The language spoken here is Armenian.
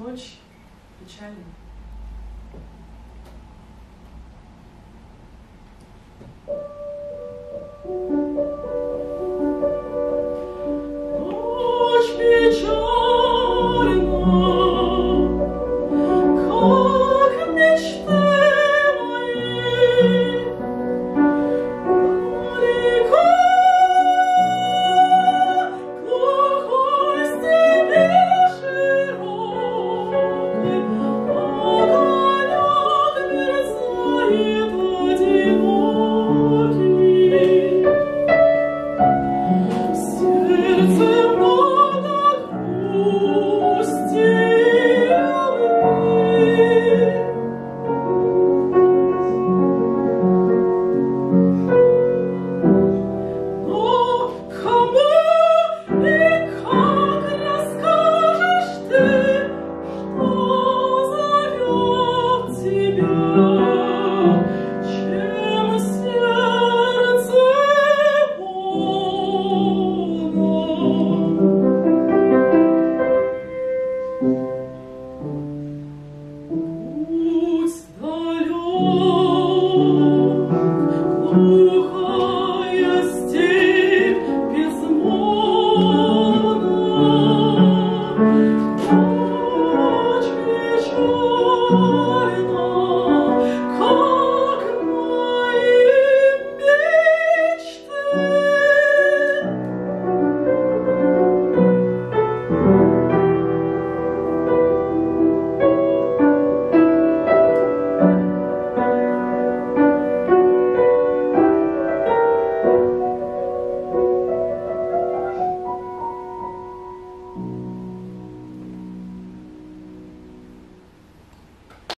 ночь печальная.